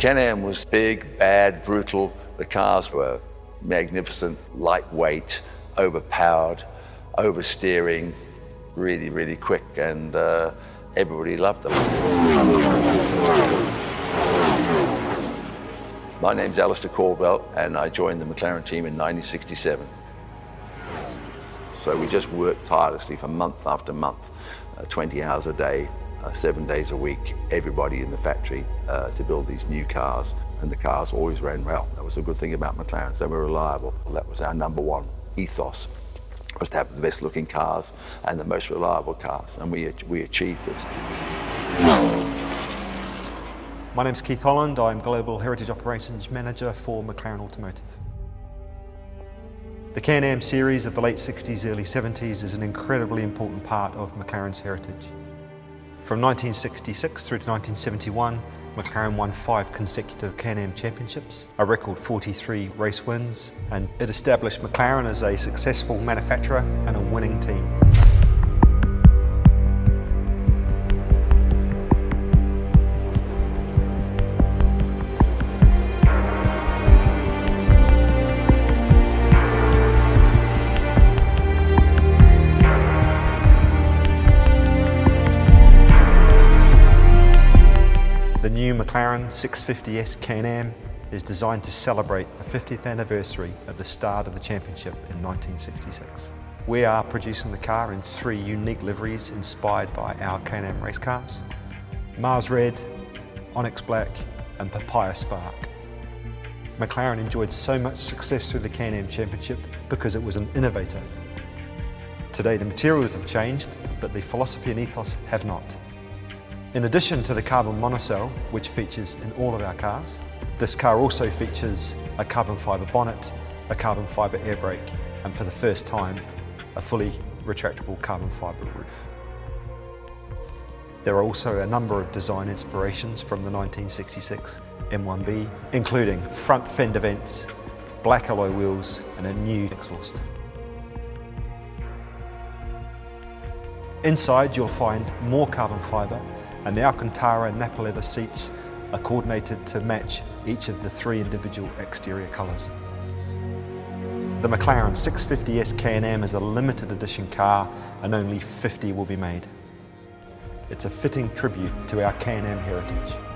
Can-Am was big, bad, brutal. The cars were magnificent, lightweight, overpowered, oversteering, really, really quick, and uh, everybody loved them. My name's Alastair Caldwell, and I joined the McLaren team in 1967. So we just worked tirelessly for month after month, uh, 20 hours a day, uh, seven days a week, everybody in the factory uh, to build these new cars. And the cars always ran well. That was a good thing about McLaren. They were reliable. That was our number one ethos, was to have the best looking cars and the most reliable cars. And we, we achieved this. My name's Keith Holland. I'm Global Heritage Operations Manager for McLaren Automotive. The Can-Am series of the late 60s, early 70s is an incredibly important part of McLaren's heritage. From 1966 through to 1971, McLaren won five consecutive Can-Am championships, a record 43 race wins, and it established McLaren as a successful manufacturer and a winning team. McLaren 650S Can-Am is designed to celebrate the 50th anniversary of the start of the championship in 1966. We are producing the car in three unique liveries inspired by our Can-Am race cars. Mars Red, Onyx Black and Papaya Spark. McLaren enjoyed so much success through the Can-Am Championship because it was an innovator. Today the materials have changed, but the philosophy and ethos have not. In addition to the carbon monocell, which features in all of our cars, this car also features a carbon fibre bonnet, a carbon fibre air brake, and for the first time, a fully retractable carbon fibre roof. There are also a number of design inspirations from the 1966 M1B, including front fender vents, black alloy wheels, and a new exhaust. Inside you'll find more carbon fibre and the Alcantara and Nappa leather seats are coordinated to match each of the three individual exterior colours. The McLaren 650S Can-Am is a limited edition car and only 50 will be made. It's a fitting tribute to our Can-Am heritage.